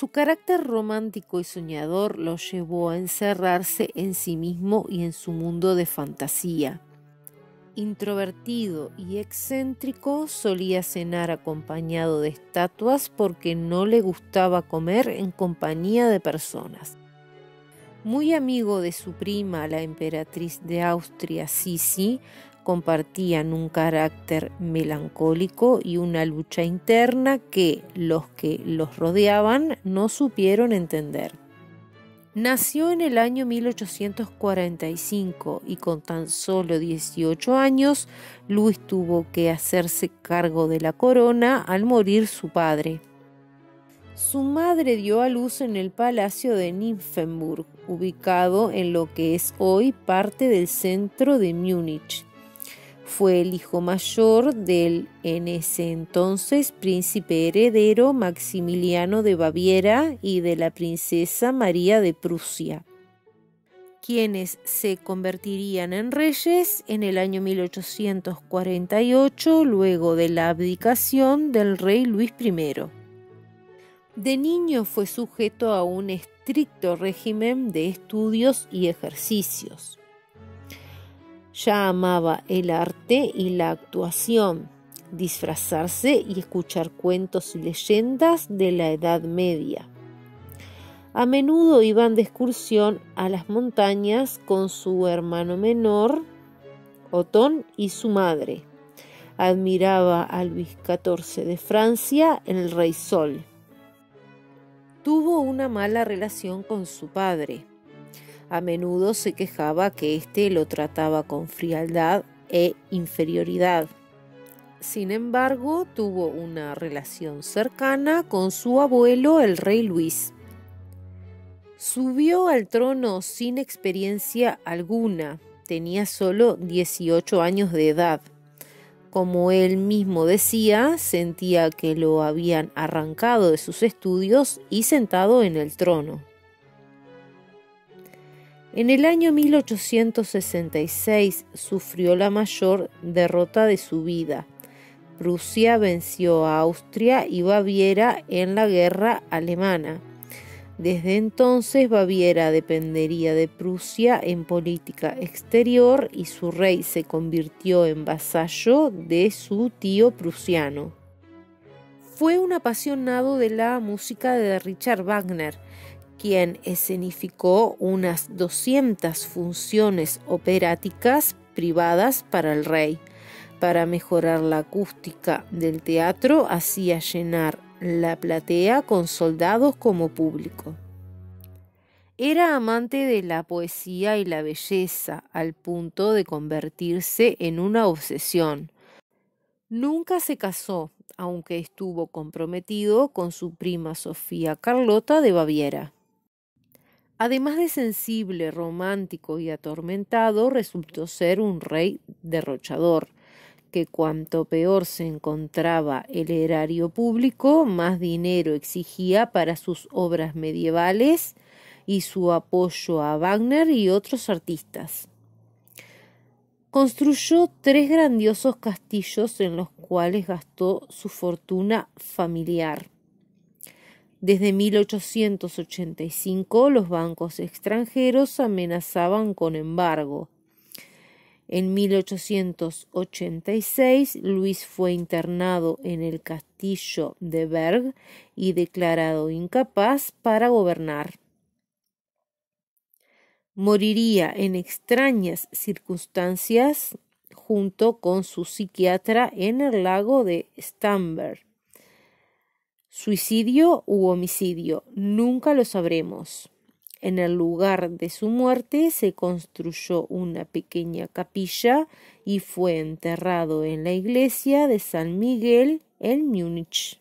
Su carácter romántico y soñador lo llevó a encerrarse en sí mismo y en su mundo de fantasía. Introvertido y excéntrico, solía cenar acompañado de estatuas porque no le gustaba comer en compañía de personas. Muy amigo de su prima, la emperatriz de Austria, Sisi, compartían un carácter melancólico y una lucha interna que los que los rodeaban no supieron entender. Nació en el año 1845 y con tan solo 18 años, Luis tuvo que hacerse cargo de la corona al morir su padre. Su madre dio a luz en el palacio de Nymphenburg, ubicado en lo que es hoy parte del centro de Múnich. Fue el hijo mayor del en ese entonces príncipe heredero Maximiliano de Baviera y de la princesa María de Prusia, quienes se convertirían en reyes en el año 1848 luego de la abdicación del rey Luis I. De niño fue sujeto a un estricto régimen de estudios y ejercicios ya amaba el arte y la actuación, disfrazarse y escuchar cuentos y leyendas de la Edad Media. A menudo iban de excursión a las montañas con su hermano menor, Otón, y su madre. Admiraba a Luis XIV de Francia, el Rey Sol. Tuvo una mala relación con su padre a menudo se quejaba que éste lo trataba con frialdad e inferioridad. Sin embargo, tuvo una relación cercana con su abuelo, el rey Luis. Subió al trono sin experiencia alguna, tenía solo 18 años de edad. Como él mismo decía, sentía que lo habían arrancado de sus estudios y sentado en el trono. En el año 1866 sufrió la mayor derrota de su vida. Prusia venció a Austria y Baviera en la guerra alemana. Desde entonces Baviera dependería de Prusia en política exterior y su rey se convirtió en vasallo de su tío prusiano. Fue un apasionado de la música de Richard Wagner, quien escenificó unas 200 funciones operáticas privadas para el rey. Para mejorar la acústica del teatro, hacía llenar la platea con soldados como público. Era amante de la poesía y la belleza, al punto de convertirse en una obsesión. Nunca se casó, aunque estuvo comprometido con su prima Sofía Carlota de Baviera. Además de sensible, romántico y atormentado, resultó ser un rey derrochador, que cuanto peor se encontraba el erario público, más dinero exigía para sus obras medievales y su apoyo a Wagner y otros artistas. Construyó tres grandiosos castillos en los cuales gastó su fortuna familiar. Desde 1885 los bancos extranjeros amenazaban con embargo. En 1886 Luis fue internado en el castillo de Berg y declarado incapaz para gobernar. Moriría en extrañas circunstancias junto con su psiquiatra en el lago de Stamberg. Suicidio u homicidio, nunca lo sabremos. En el lugar de su muerte se construyó una pequeña capilla y fue enterrado en la iglesia de San Miguel en Múnich.